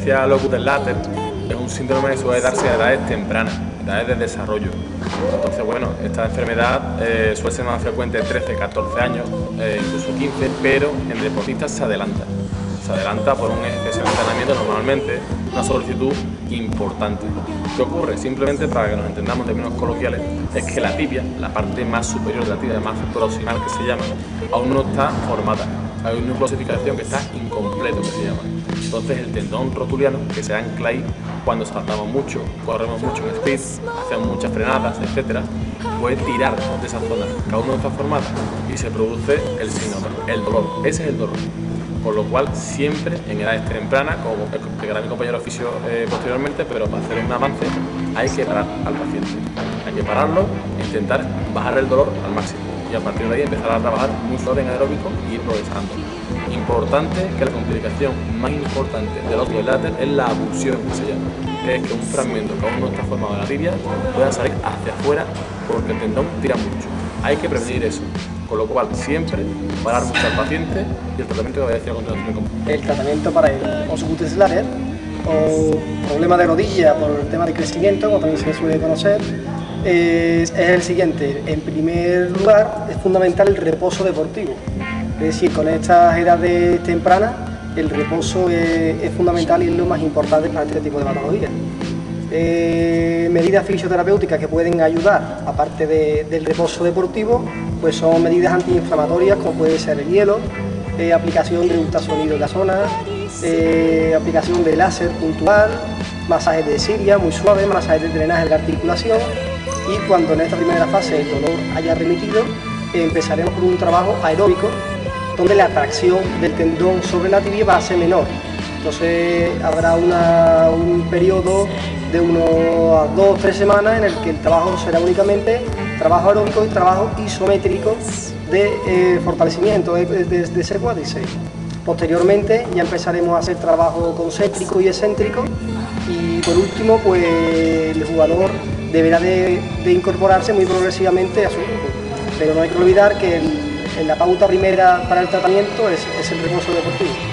alopecia locus del láter es un síndrome que suele darse a edades tempranas, edades de desarrollo. Entonces, bueno, esta enfermedad eh, suele ser más frecuente en 13, 14 años, eh, incluso 15, pero en deportistas se adelanta. Se adelanta por un exceso de entrenamiento normalmente, una solicitud importante. ¿Qué ocurre? Simplemente para que nos entendamos en términos coloquiales, es que la tibia, la parte más superior de la tibia, más proximal que se llama, aún no está formada. Hay un núcleo de osificación que está incompleto, que se llama. Entonces el tendón rotuliano, que se ancla ahí cuando saltamos mucho, corremos mucho en speed, hacemos muchas frenadas, etc., puede tirar de esa zona. Cada uno está formada y se produce el signo, el dolor. Ese es el dolor. Por lo cual, siempre en edades tempranas, como explicará mi compañero oficio eh, posteriormente, pero para hacer un avance hay que parar al paciente. Hay que pararlo e intentar bajar el dolor al máximo. Y a partir de ahí empezar a trabajar muy suave en aeróbico y ir progresando. Importante que la complicación más importante del otro láter es la abulsión, que se llama. Que es que un fragmento que aún no está formado en la tibia pueda salir hacia afuera porque el tendón tira mucho. Hay que prevenir eso. Con lo cual, siempre parar mucho al paciente y el tratamiento que voy a decir a continuación. El tratamiento para el oscutis láter o problema de rodilla por el tema de crecimiento, como también se suele conocer, es, el siguiente. En primer lugar, es fundamental el reposo deportivo. Es decir, con estas edades tempranas, el reposo es, fundamental y es lo más importante para este tipo de patologías. Eh, medidas fisioterapéuticas que pueden ayudar, aparte de- del reposo deportivo, pues son medidas antiinflamatorias como puede ser el hielo, eh, aplicación de ultrasonido en la zona, eh, aplicación de láser puntual, masajes de siria muy suaves, masajes de drenaje de la articulación y cuando en esta primera fase el dolor haya remitido, empezaremos con un trabajo aeróbico donde la tracción del tendón sobre la tibia va a ser menor. Entonces habrá un periodo de unos dos o tres semanas en el que el trabajo será únicamente trabajo aeróbico y trabajo isométrico de eh, fortalecimiento de, de, de ese cuádriceps. Posteriormente ya empezaremos a hacer trabajo concéntrico y excéntrico y por último pues el jugador deberá de, incorporarse muy progresivamente a su grupo. Pero no hay que olvidar que en la pauta primera para el tratamiento es, es el reposo deportivo.